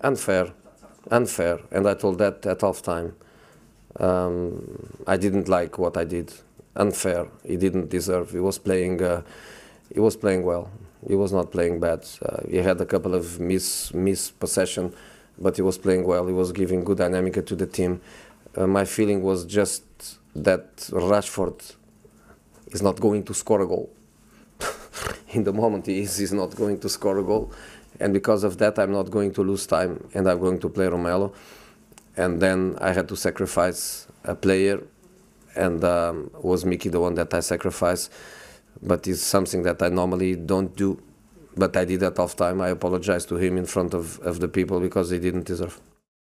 unfair, unfair, and I told that at halftime. Um, I didn't like what I did, unfair. He didn't deserve. He was playing, uh, he was playing well. He was not playing bad. Uh, he had a couple of miss miss possession, but he was playing well. He was giving good dynamic to the team. Uh, my feeling was just that Rashford is not going to score a goal. In the moment, he is he's not going to score a goal, and because of that, I'm not going to lose time, and I'm going to play Romelu. And then I had to sacrifice a player, and um, was Mickey the one that I sacrificed. But it's something that I normally don't do. But I did at half time. I apologized to him in front of, of the people because he didn't deserve.